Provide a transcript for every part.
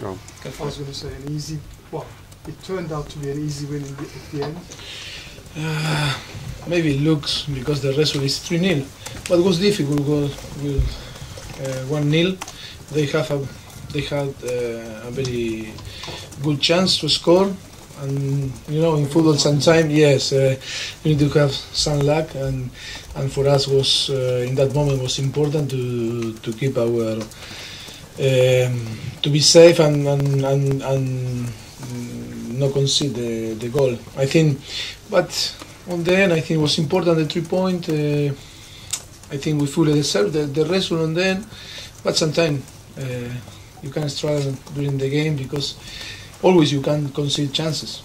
Go on. I was going to say an easy. Well, it turned out to be an easy win in the, at the end. Uh, maybe it looks because the result is 3 0. But it was difficult was with uh, 1 0. They have a they had uh, a very good chance to score. And you know, in football, sometimes yes, uh, you need to have some luck, and and for us was uh, in that moment was important to to keep our um, to be safe and and and, and not concede the, the goal. I think, but on the end, I think it was important the three point. Uh, I think we fully deserved the, the result on the end, but sometimes uh, you can struggle during the game because always you can concede chances.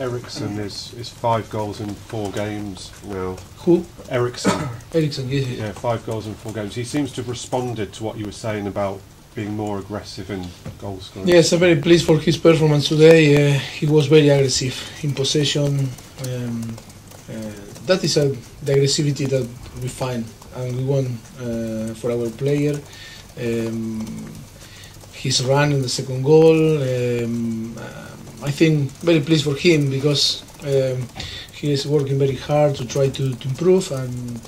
Eriksen is, is five goals in four games now. Who? Eriksen, Eriksen, yes. yes. yeah, five goals in four games. He seems to have responded to what you were saying about being more aggressive in goal scoring. Yes, I'm very pleased for his performance today. Uh, he was very aggressive in possession. Um, uh, that is a, the aggressivity that we find and we want uh, for our player. Um, his run in the second goal. Um, uh, I think very pleased for him because um, he is working very hard to try to, to improve and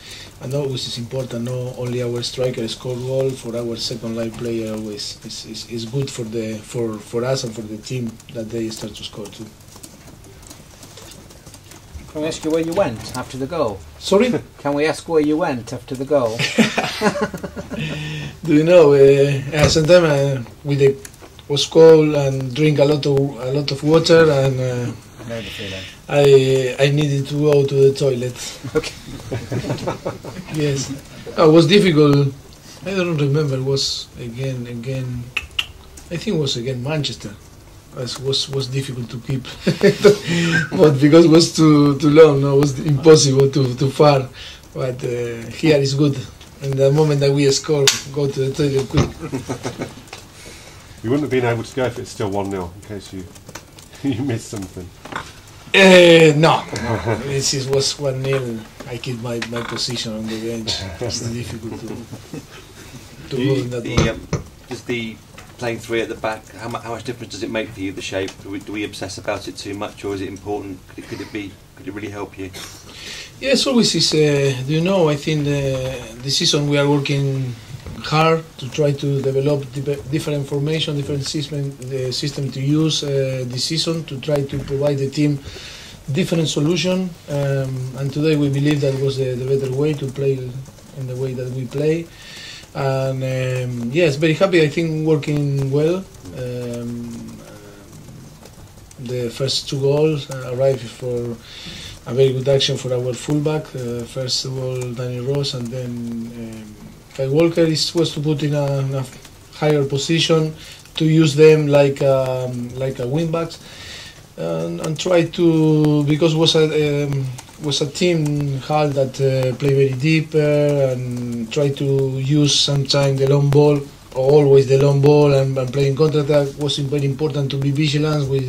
I know always is important. Not only our striker score goal for our second line player always is, is, is good for the for, for us and for the team that they start to score too. Can we ask you where you went after the goal? Sorry, Can we ask where you went after the goal? do you know? Uh, uh, sometimes uh, with the was cold and drink a lot of a lot of water and. Uh, I know the feeling. I I needed to go to the toilet. Okay. Yes, Oh, it was difficult. I don't remember. It was again again. I think it was again Manchester. It was was difficult to keep, but because it was too too long, no, it was impossible to too far. But uh, here is good. And the moment that we score, go to the toilet quick. You wouldn't have been able to go if it's still 1 0 in case you you missed something. Uh, no, no. This is, was one nil. I keep my, my position on the bench. It's difficult to to go in that the, one. um, just the playing three at the back. How, mu- how much difference does it make for you? The shape? Do we, do we obsess about it too much, or is it important? Could it, could it be? Could it really help you? Yes, always is. Uh, do you know? I think the, the season we are working hard to try to develop different formation, different system, the system to use uh, this season to try to provide the team different solution. Um, and today we believe that was the, the better way to play in the way that we play. And um, yes, very happy. I think working well. Um, the first two goals uh, arrived for a very good action for our fullback. Uh, first of all, Danny Rose, and then Kyle Walker is, was to put in a, in a higher position to use them like um, like a wingbacks and, and try to because was a um, was a team Hull that uh, play very deeper and try to use sometimes the long ball or always the long ball and, and playing counter attack was very important to be vigilant with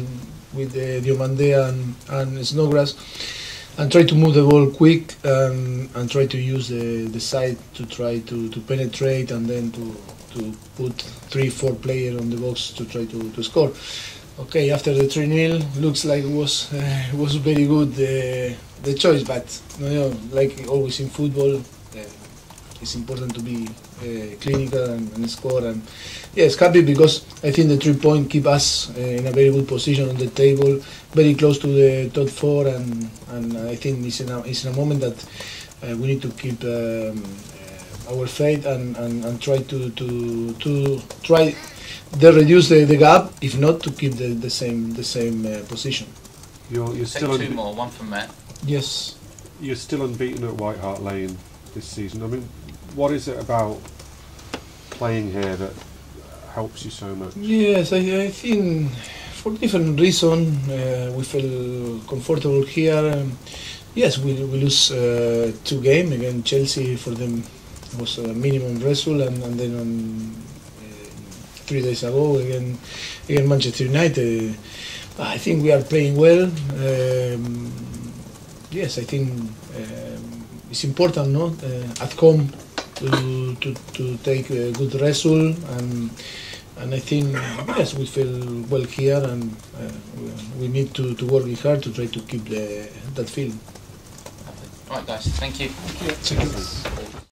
with uh, and, and Snodgrass and try to move the ball quick and, and try to use the, the side to try to, to penetrate and then to, to put three, four players on the box to try to, to score. Okay, after the 3 0, looks like it was uh, was very good uh, the choice, but you know, like always in football, uh, it's important to be uh, clinical and, and score. And yes, happy because I think the three point keep us uh, in a very good position on the table, very close to the top four, and and I think it's in a, it's in a moment that uh, we need to keep. Um, uh, our faith and, and, and try to, to to try they reduce the, the gap if not to keep the, the same the same uh, position You're, you're, still two unbe- more, one from Matt. yes you're still unbeaten at White Hart Lane this season. I mean, what is it about playing here that helps you so much? Yes, I, I think for different reason uh, we feel comfortable here. Um, yes, we, we lose uh, two games against Chelsea for them was a minimum result, and, and then on uh, three days ago again against Manchester United. I think we are playing well. Um, yes, I think um, it's important, no, uh, at home to, to, to take a good result and and I think yes, we feel well here, and uh, we, we need to, to work hard to try to keep the, that feeling. Right, guys. Thank you. Thank you.